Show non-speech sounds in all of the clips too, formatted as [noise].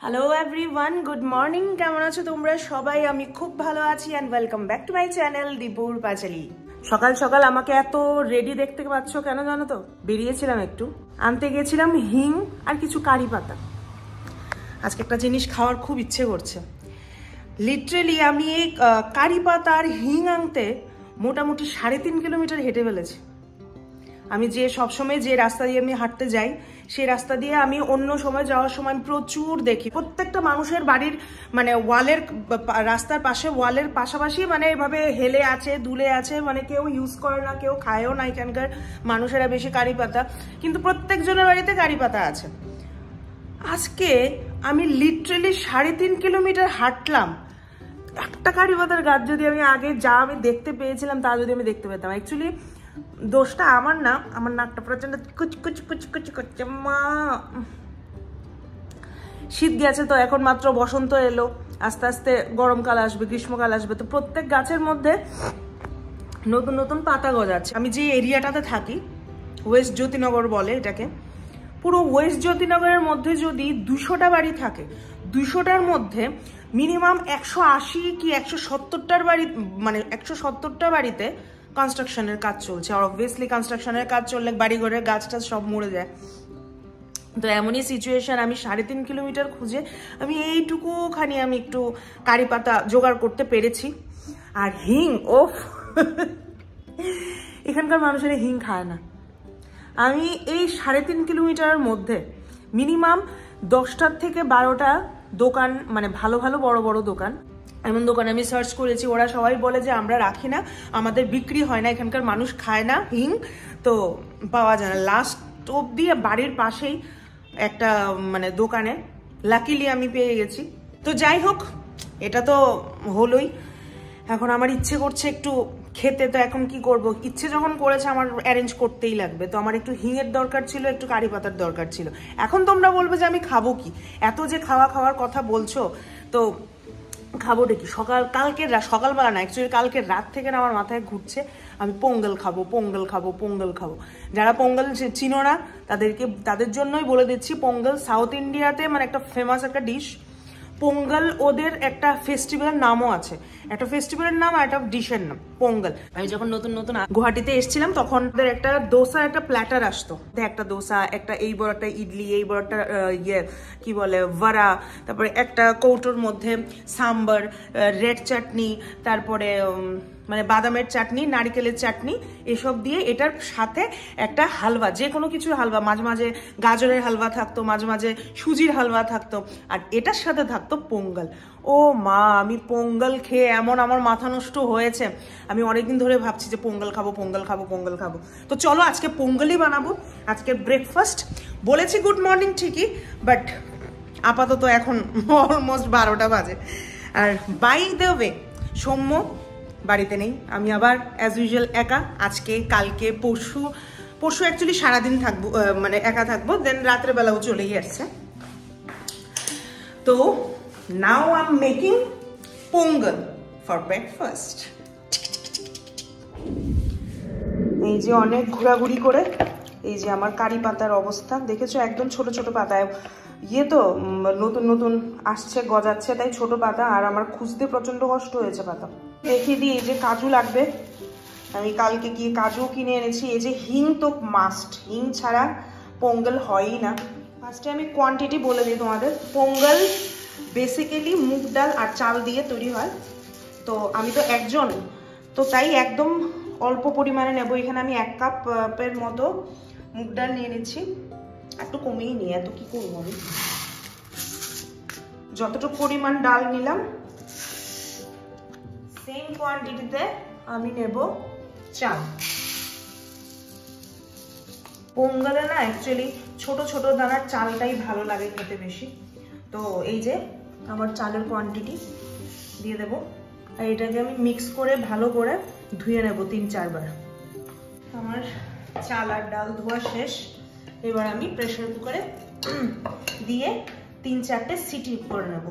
Hello everyone good morning কেমন আছো তোমরা? সবাই, আমি খুব ভালো আছি and welcome back to my channel দীপুর পাঁচালি সকাল সকাল আমাকে এত রেডি দেখতে পাচ্ছ কেন জানো তো? বেরিয়েছিলাম একটু। আনতে গেছিলাম হিং আর কিছু কারি পাতা। আজকে একটা জিনিস খাওয়ার খুব ইচ্ছে করছে। লিটারেলি আমি এই কারি পাতা আর হিং আনতে মোটামুটি সাড়ে তিন কিলোমিটার হেঁটে ফেলেছি। আমি যে সবসময় যে রাস্তা দিয়ে আমি হাঁটতে যাই, সেই রাস্তা দিয়ে আমি অন্য সময় যাওয়ার সময় প্রচুর দেখি। প্রত্যেকটা মানুষের বাড়ির মানে ওয়ালের রাস্তার পাশে, ওয়ালের পাশাপাশি মানে এভাবে হেলে আছে, দুলে আছে মানে কেউ ইউজ করে না, কেউ খায়ও না এখানকার মানুষেরা বেশি কারি পাতা। কিন্তু প্রত্যেকজনের বাড়িতে কারি পাতা আছে। আজকে আমি লিটারেলি সাড়ে তিন কিলোমিটার হাঁটলাম। একটা কারি পাতার গাছ যদি আমি আগে যা আমি দেখতে পেয়েছিলাম, তা যদি আমি দেখতে পেতাম। অ্যাকচুয়ালি দোষটা আমার না, আমার নাকটা প্রচণ্ড কুচ কুচ কুচ কুচ করছে, মা। শীত গেছে তো, এখন মাত্র বসন্ত এলো, আস্তে আস্তে গরমকাল আসবে, গ্রীষ্মকাল আসবে, তো প্রত্যেক গাছের মধ্যে নতুন নতুন পাতা গজাচ্ছে। আমি যে এরিয়াটাতে থাকি, ওয়েস্ট জ্যোতিনগর বলে এটাকে, পুরো ওয়েস্ট জ্যোতিনগরের মধ্যে যদি দুশোটা বাড়ি থাকে, দুশোটার মধ্যে মিনিমাম একশো আশি কি একশো সত্তরটার বাড়ি মানে একশো সত্তরটা বাড়িতে কনস্ট্রাকশনের কাজ চলছে। আর অবভিয়াসলি কনস্ট্রাকশনের কাজ চললে বাড়ি ঘরের গাছ টাছ সব মরে যায়। তো এমনই সিচুয়েশন আমি সাড়ে তিন কিলোমিটার খুঁজে আমি এইটুকুখানি আমি একটু কারি পাতা জোগাড় করতে পেরেছি। আর হিং, ওফ! এখানকার মানুষেরা হিং খায় না। আমি এই সাড়ে তিন কিলোমিটারের মধ্যে মিনিমাম দশটার থেকে বারোটা দোকান মানে ভালো ভালো বড় বড় দোকান এমন দোকানে আমি সার্চ করেছি, ওরা সবাই বলে যে আমরা রাখি না, আমাদের বিক্রি হয় না, এখানকার মানুষ খায় না, হিং, তো পাওয়া যায় না। লাস্ট অব্দি বাড়ির পাশেই একটা মানে দোকানে লাকিলি আমি পেয়ে গেছি। তো যাই হোক, এটা তো হলোই। এখন আমার ইচ্ছে করছে একটু খেতে, তো এখন কি করব? ইচ্ছে যখন করেছে আমার অ্যারেঞ্জ করতেই লাগবে। তো আমার একটু হিঙের দরকার ছিল, একটু কারি পাতার দরকার ছিল। এখন তোমরা বলবে যে আমি খাব কি? এত যে খাওয়া খাওয়ার কথা বলছো, তো খাবোটা কি? সকাল, কালকের সকালবেলা না অ্যাকচুয়ালি কালকের রাত থেকে না আমার মাথায় ঘুরছে, আমি পোঙ্গল খাব পোঙ্গল খাব পোঙ্গল খাব। যারা পোঙ্গল চিনো না, তাদেরকে, তাদের জন্যই বলে দিচ্ছি, পোঙ্গল সাউথ ইন্ডিয়াতে মানে একটা ফেমাস একটা ডিশ পোঙ্গল ওদের একটা ফেস্টিভ্যালের নামও আছে। একটা ফেস্টিভ্যালের নাম একটা ডিশের নাম, পোঙ্গল। আমি যখন নতুন নতুন গুহাটিতে গুয়াহাটিতে এসেছিলাম, তখন ওদের একটা দোসা, একটা প্ল্যাটার আসতো। একটা দোসা, একটা এই বড় একটা ইডলি, এই বড় একটা ইয়ে কি বলে ভাড়া তারপরে একটা কৌটোর মধ্যে সাম্বার রেড চাটনি, তারপরে মানে বাদামের চাটনি, নারকেলের চাটনি, এসব দিয়ে এটার সাথে একটা হালুয়া যে কোনো কিছুর হালুয়া মাঝে মাঝে গাজরের হালুয়া থাকতো, মাঝে মাঝে সুজির হালুয়া থাকতো, আর এটার সাথে থাকতো পোঙ্গল। ও মা, আমি পোঙ্গল খেয়ে এমন আমার মাথা নষ্ট হয়েছে। আমি অনেকদিন ধরে ভাবছি যে পোঙ্গল খাব পোঙ্গল খাব পোঙ্গল খাব। তো চলো আজকে পোঙ্গলই বানাবো, আজকে ব্রেকফাস্ট বলেছি গুড মর্নিং ঠিকই বাট আপাতত এখন [laughs] অলমোস্ট বারোটা বাজে। আর বাই দ্য ওয়ে সৌম্য বাড়িতে নেই। আমি আবার অ্যাজ ইউজুয়াল একা। আজকে, কালকে, পরশু পরশু অ্যাকচুয়ালি সারাদিন থাকব মানে একা থাকব। দেন রাত্রেবেলাও চলেই আসছে। তো now I am making pongal for breakfast এই যে অনেক ঘোরাঘুরি করে, এই যে আমার কারি পাতার অবস্থা। দেখেছ, একদম ছোট ছোট পাতায় ইয়ে তো নতুন নতুন আসছে, গজাচ্ছে, তাই ছোট পাতা। আর আমার খুঁজতে প্রচণ্ড কষ্ট হয়েছে পাতা। দেখিয়ে দিই এই যে কাজু লাগবে। আমি কালকে গিয়ে কাজু কিনে এনেছি। এই যে হিং তো মাস্ট হিং ছাড়া পোঙ্গল হয়ই না। ফার্স্টে আমি কোয়ান্টিটি বলে দিই তোমাদের। পোঙ্গল বেসিক্যালি মুগ ডাল আর চাল দিয়ে তৈরি হয়। তো আমি তো একজন। তো তাই একদম অল্প পরিমাণে নেব। এখানে আমি এক কাপ এর মতো মুগ ডাল নিয়ে নিচ্ছি। একটু কমিয়ে নিই। এত কি করব আমি? যতটুকু পরিমাণ ডাল নিলাম সেম কোয়ান্টিটিতে আমি নেব চাল। পোঙ্গলে না অ্যাকচুয়ালি ছোট ছোট দানার চালটাই ভালো লাগে খেতে বেশি। তো এই যে আমার চালের কোয়ান্টিটি দিয়ে দেব। আর এটাকে আমি মিক্স করে, ভালো করে ধুয়ে নেব তিন চারবার। আমার চাল আর ডাল ধোয়া শেষ। এবার আমি প্রেশার কুকারে দিয়ে তিন চারটে সিটি করে নেব।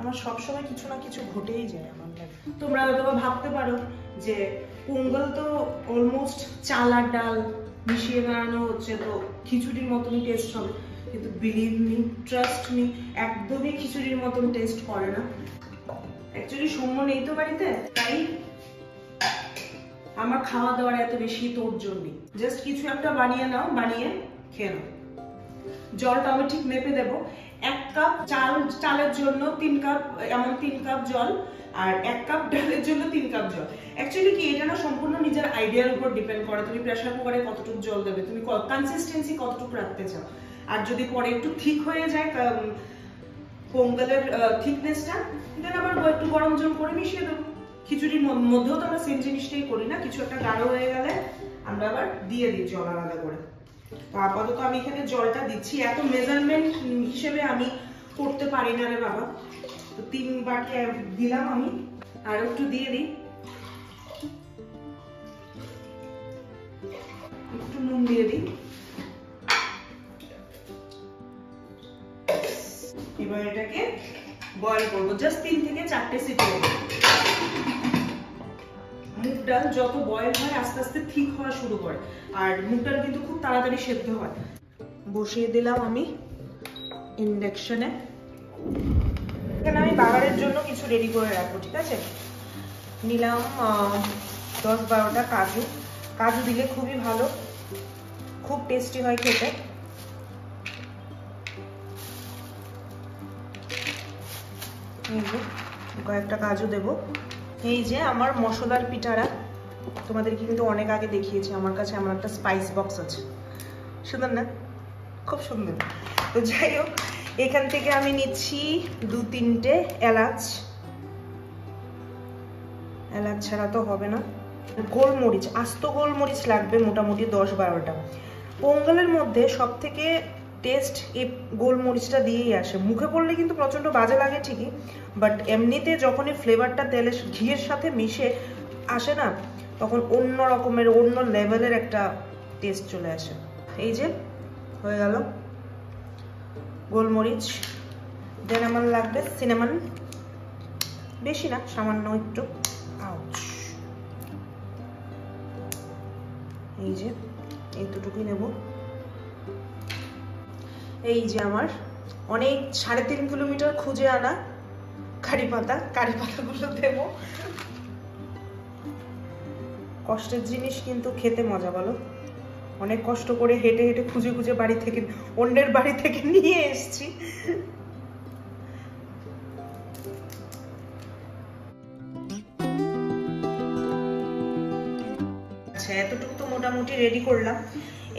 আমার সবসময় কিছু না কিছু ঘটেই যায় আমার লাগে তোমরা হয়তো ভাবতে পারো যে পোঙ্গল তো অলমোস্ট চাল আর ডাল, মিশিয়ে বানানো হচ্ছে তো খিচুড়ির মতনই টেস্ট হবে। কিন্তু বিলিভ মি ট্রাস্ট মি একদমই খিচুড়ির মতন টেস্ট করে না। অ্যাকচুয়ালি সৌম্য নেই তো বাড়িতে, তাই আমার খাওয়া দাওয়ার এত বেশি তোর জন্য জাস্ট কিছু একটা বানিয়ে নাও, বানিয়ে খেয়ে নাও। জলটা আমি ঠিক মেপে দেব। কাপ চাল, চালের জন্য তিন কাপ এমন তিন কাপ জল আর এক কাপ ডালের জন্য তিন কাপ জল। অ্যাকচুয়ালি কি, এটা না সম্পূর্ণ নিজের আইডিয়ার উপর ডিপেন্ড করে। তুমি প্রেসার কুকারে কতটুকু জল দেবে? তুমি কনসিস্টেন্সি কতটুকু রাখতে চাও? আর যদি পরে একটু ঠিক হয়ে যায় পোঙ্গলের থিকনেসটা দেন আবার একটু গরম জল করে মিশিয়ে দেবো। খিচুড়ির মধ্যেও তো আমরা সেম জিনিসটাই করি না, কিছু একটা গাঢ় হয়ে গেলে আমরা আবার দিয়ে দিই জল আলাদা করে। আপাতত আমি এখানে জলটা দিচ্ছি। এত মেজারমেন্ট হিসেবে আমি করতে পারি না রে বাবা। তো তিন বাটি দিলাম আমি, আর একটু দিয়ে দিই। একটু নুন দিয়ে দিই। এবার এটাকে বয়েল করব। জাস্ট তিন থেকে চারটে সিটি। ডাল যত বয়েল হয়, আস্তে আস্তে ঠিক হওয়া শুরু করে। আর মুগ ডাল কিন্তু খুব তাড়াতাড়ি সেদ্ধ হয়। বসিয়ে দিলাম আমি ইন্ডাকশনে। এখানে আমি বাগারের জন্য কিছু রেডি করে রাখব, ঠিক আছে? নিলাম দশ বারোটা কাজু। কাজু দিলে খুবই ভালো। খুব টেস্টি হয় খেতে। কয়েকটা কাজু দেব। এই যে আমার মশলার পিঠারা, তোমাদেরকে কিন্তু অনেক আগে দেখিয়েছি, আমার কাছে আমার একটা স্পাইস বক্স আছে। সুন্দর না? খুব সুন্দর। তো যাই হোক, এখান থেকে আমি নিচ্ছি দু তিনটে এলাচ। এলাচ ছাড়া তো হবে না। গোলমরিচ, আস্ত গোলমরিচ লাগবে মোটামুটি দশ বারোটা। পোঙ্গলের মধ্যে সব থেকে টেস্ট এই গোলমরিচটা দিয়েই আসে। মুখে পড়লে কিন্তু প্রচণ্ড বাজে লাগে, ঠিকই বাট এমনিতে যখনই ফ্লেভারটা তেলের ঘিয়ের সাথে মিশে আসে না, তখন অন্য রকমের, অন্য লেভেলের একটা টেস্ট চলে আসে। এই যে, হয়ে গেল গোলমরিচ। দেন আমার লাগবে সিনেমান বেশি না, সামান্য একটু। আউচ এই যে, এই দুটুকুই নেব। এই যে আমার, অনেক সাড়ে তিন কিলোমিটার খুঁজে আনা কারি পাতা, কারি পাতাগুলো দেব। কষ্টের জিনিস কিন্তু খেতে মজা, বলো? অনেক কষ্ট করে হেঁটে হেঁটে খুঁজে খুঁজে বাড়ি থেকে, অন্যের বাড়ি থেকে নিয়ে এসছি। আচ্ছা এতটুকু তো মোটামুটি রেডি করলাম।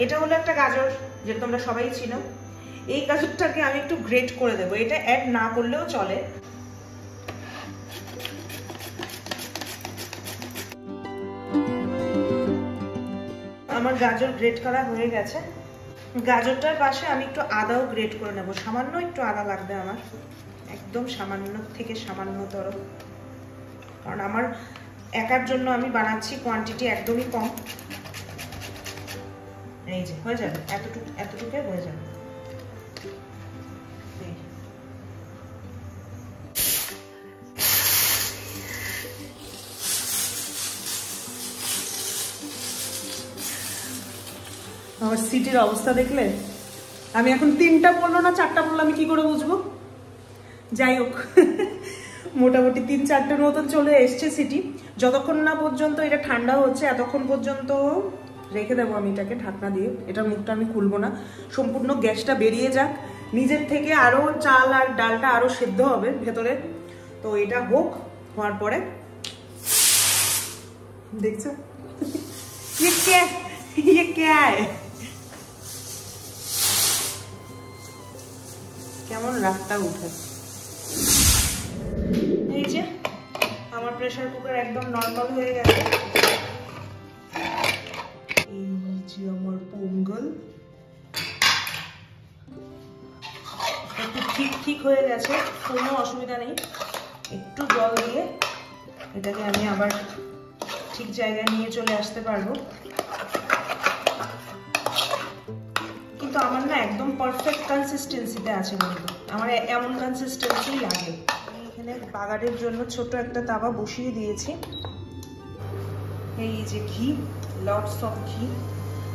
এটা হলো একটা গাজর, যেটা তোমরা সবাই ছিল এই গাজরটাকে আমি একটু গ্রেট করে দেবো। এটা অ্যাড না করলেও চলে। আমার গাজর গ্রেট করা হয়ে গেছে। গাজরটার পাশে আমি একটু আদাও গ্রেট করে নেব। সামান্য একটু আদা লাগবে আমার। একদম সামান্য থেকে সামান্যতর। কারণ আমার একার জন্য আমি বানাচ্ছি কোয়ান্টিটি একদমই কম। এই যে, হয়ে যাবে। এতটুকু এতটুকু হয়ে যাবে। আমার সিটির অবস্থা দেখলে আমি এখন তিনটা বললো না চারটা বললো আমি কি করে বুঝবো যাই হোক মোটামুটি তিন চারটের মতন চলে এসছে সিটি যতক্ষণ না পর্যন্ত এটা ঠান্ডা হচ্ছে এতক্ষণ পর্যন্ত রেখে দেবো আমি এটাকে ঢাকনা দিয়ে এটার মুখটা আমি খুলবো না সম্পূর্ণ গ্যাসটা বেরিয়ে যাক নিজের থেকে আরও চাল আর ডালটা আরও সেদ্ধ হবে ভেতরে তো এটা হোক হওয়ার পরে দেখছো [laughs] ये क्या ये क्या है কেমন রাতটা উঠে এই যে, আমার প্রেসার কুকার একদম নর্মাল হয়ে গেছে। আমার পোঙ্গল। একটু ঠিক ঠিক হয়ে গেছে, কোনো অসুবিধা নেই। একটু জল দিয়ে এটাকে আমি আবার ঠিক জায়গায় নিয়ে চলে আসতে পারব। কিন্তু আমার না একদম পারফেক্ট কনসিস্টেন্সিতে আছে বন্ধু। আমার এমন কনসিস্টেন্সি লাগে। এখানে বাগারের জন্য ছোট একটা তাওয়া বসিয়ে দিয়েছি। এই যে ঘি লটস অফ ঘি।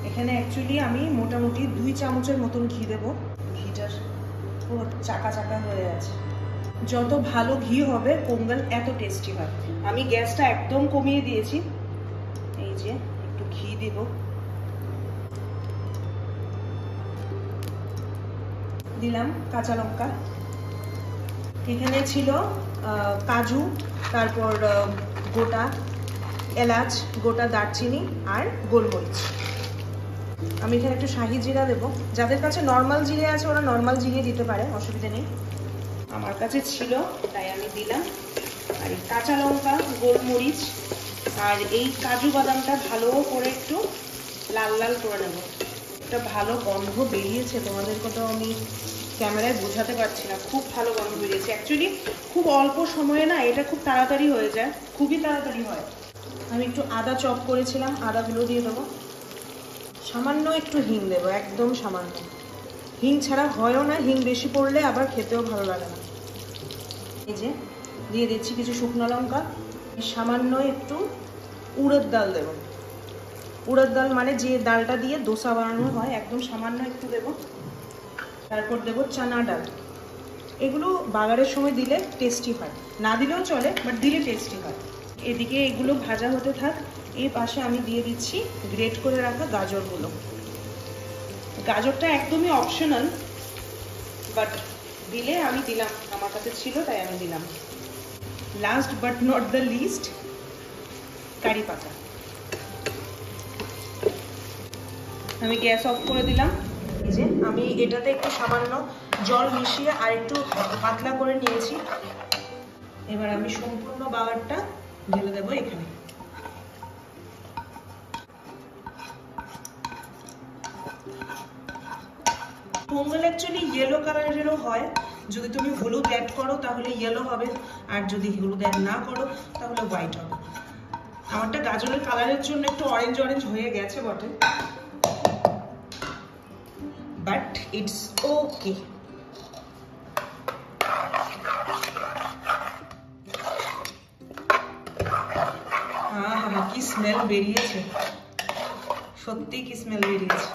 এখানে অ্যাকচুয়ালি আমি মোটামুটি দুই চামচের মতন ঘি দেব। ঘিটার পুরো চাকা চাকা হয়ে আছে। যত ভালো ঘি হবে, পোঙ্গল এত টেস্টি হয়। আমি গ্যাসটা একদম কমিয়ে দিয়েছি। এই যে একটু ঘি দিব। দিলাম, কাঁচা লঙ্কা। এখানে ছিল কাজু, তারপর গোটা এলাচ, গোটা দারচিনি আর গোলমরিচ। আমি এখানে একটু শাহি জিরা দেবো। যাদের কাছে নর্মাল জিরে আছে, ওরা নর্মাল জিরে দিতে পারে, অসুবিধা নেই। আমার কাছে ছিল, তাই আমি দিলাম। আর এই কাঁচা লঙ্কা, গোলমরিচ আর এই কাজু বাদামটা ভালো করে একটু লাল লাল করে নেব। একটা ভালো গন্ধ বেরিয়েছে তোমাদেরকে তো আমি ক্যামেরায় বোঝাতে পারছি না। খুব ভালো গন্ধ বেরিয়েছে। অ্যাকচুয়ালি খুব অল্প সময়ে না এটা খুব তাড়াতাড়ি হয়ে যায়। খুবই তাড়াতাড়ি হয়। আমি একটু আদা চপ করেছিলাম, আদাগুলো দিয়ে দেবো। সামান্য একটু হিং দেবো, একদম সামান্য। হিং ছাড়া হয়ও না, হিং বেশি পড়লে আবার খেতেও ভালো লাগে না। এই যে, দিয়ে দিচ্ছি কিছু শুকনো লঙ্কা। সামান্য একটু উড়দ ডাল দেব। উড়দ ডাল মানে যে ডালটা দিয়ে দোসা বানানো হয়, একদম সামান্য একটু দেব। তারপর দেব চানা ডাল। এগুলো বাগারের সময় দিলে টেস্টি হয়। না দিলেও চলে বাট দিলে টেস্টি হয়। এদিকে এগুলো ভাজা হতে থাক। এই পাশে আমি দিয়ে দিচ্ছি গ্রেট করে রাখা গাজরগুলো। গাজরটা একদমই অপশনাল বাট দিলে আমি দিলাম। আমার কাছে ছিল, তাই আমি দিলাম। Last but not the least curry পাতা। আমি গ্যাস অফ করে দিলাম। যে, আমি এটাতে একটু সামান্য জল মিশিয়ে আর একটু পাতলা করে নিয়েছি। এবার আমি সম্পূর্ণ বাগারটা ঢেলে দেবো এখানে। পোঙ্গল অ্যাকচুয়ালি ইয়েলো কালারেরও হয়। যদি তুমি হলুদ অ্যাড করো, তাহলে ইয়েলো হবে। আর যদি হলুদ অ্যাড না করো, তাহলে হোয়াইট হবে। আমারটা গাজরের কালারের জন্য একটু অরেঞ্জ অরেঞ্জ হয়ে গেছে বটে। বাট ইটস ওকে হ্যাঁ স্মেল বেরিয়েছে? সত্যি কি স্মেল বেরিয়েছে?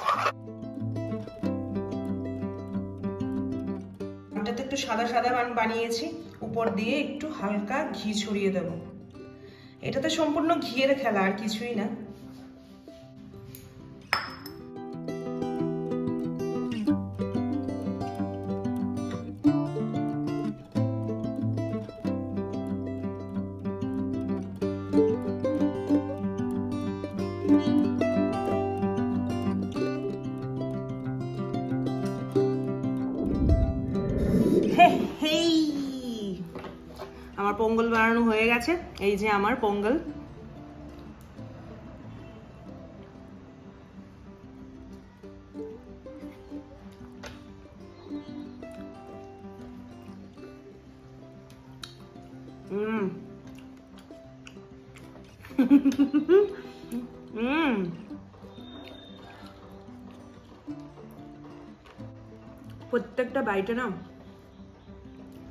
একটু সাদা সাদা বানিয়েছি, উপর দিয়ে একটু হালকা ঘি ছড়িয়ে দেব। এটাতে সম্পূর্ণ ঘিয়ের খেলা, আর কিছুই না। আমার পঙ্গল বানানো হয়ে গেছে। এই যে আমার পঙ্গল। [laughs] প্রত্যেকটা বাইটে না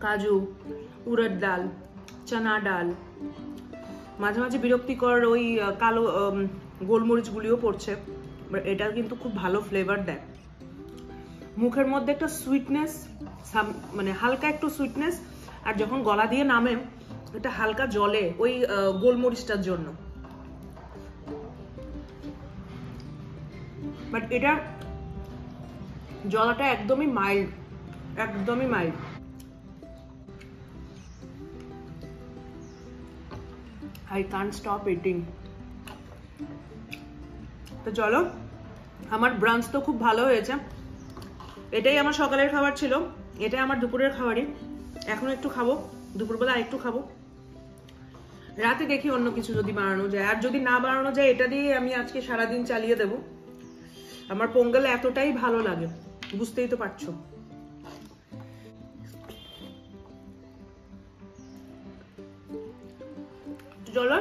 কাজু, উড়দ ডাল, চানা ডাল। মাঝে মাঝে বিরক্তিকর ওই কালো গোলমরিচগুলিও পড়ছে। এটা কিন্তু খুব ভালো ফ্লেভার দেয়। মুখের মধ্যে একটা সুইটনেস মানে হালকা একটু সুইটনেস আর যখন গলা দিয়ে নামে এটা হালকা জলে ওই গোলমরিচটার জন্য। বাট এটা জলাটা একদমই মাইল্ড একদমই mild I can stop eating তো চলো, আমার ব্রাঞ্চ তো খুব ভালো হয়েছে। এটাই আমার সকালের খাবার ছিল, এটাই আমার দুপুরের খাবারই। এখন একটু খাব, দুপুরবেলা একটু খাব। রাতে দেখি অন্য কিছু যদি বানানো যায়। আর যদি না বানানো যায়, এটা দিয়ে আমি আজকে সারাদিন চালিয়ে দেব। আমার পোঙ্গল এতটাই ভালো লাগে, বুঝতেই তো পারছ। চলো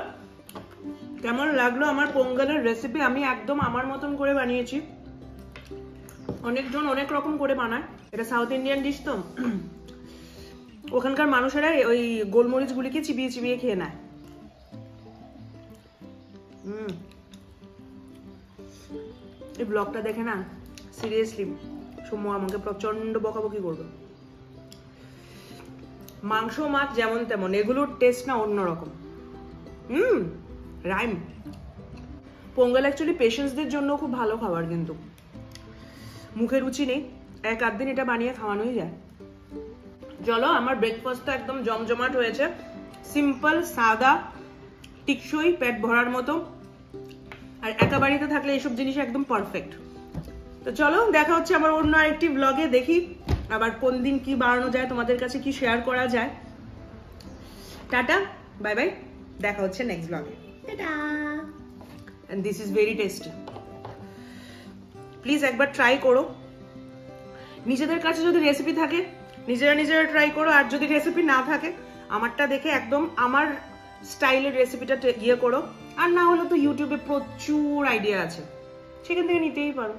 কেমন লাগল আমার পোঙ্গলের রেসিপি আমি একদম আমার মতন করে বানিয়েছি। অনেকজন অনেক রকম করে বানায়। এটা সাউথ ইন্ডিয়ান ডিশ তো। ওখানকার মানুষেরা ওই গোলমরিচগুলিকে চিবিয়ে চিবিয়ে খেয়ে নেয়। এই ব্লগটা দেখে না? সিরিয়াসলি সৌম্য আমাকে প্রচণ্ড বকাবকি করবে। মাংস, মাছ যেমন তেমন, এগুলোর টেস্ট না অন্যরকম। হুম রাইম পোঙ্গল অ্যাকচুয়ালি পেশেন্টসদের জন্য খুব ভালো খাবার কিন্তু। মুখে রুচি নেই, এক আধ দিন এটা বানিয়ে খাওয়ানোই যায়। চলো, আমার ব্রেকফাস্টটা একদম জমজমাট হয়েছে। সিম্পল সাদা, টিকসই, পেট ভরার মতো। আর একা বাড়িতে থাকলে এইসব জিনিস একদম পারফেক্ট তো চলো, দেখা হচ্ছে আমার অন্য আরেকটি ব্লগে দেখি আবার কোন দিন কি বাড়ানো যায়, তোমাদের কাছে কি শেয়ার করা যায়। টাটা বাই বাই দেখা হচ্ছে নেক্সট ব্লগে this is very tasty please একবার ট্রাই করো। নিজেদের কাছে যদি রেসিপি থাকে নিজেরা নিজেরা ট্রাই করো। আর যদি রেসিপি না থাকে আমারটা দেখে একদম আমার স্টাইলের রেসিপিটা গিয়ে করো। আর না হলে তো ইউটিউবে প্রচুর আইডিয়া আছে। সেখান থেকে নিতেই পারো।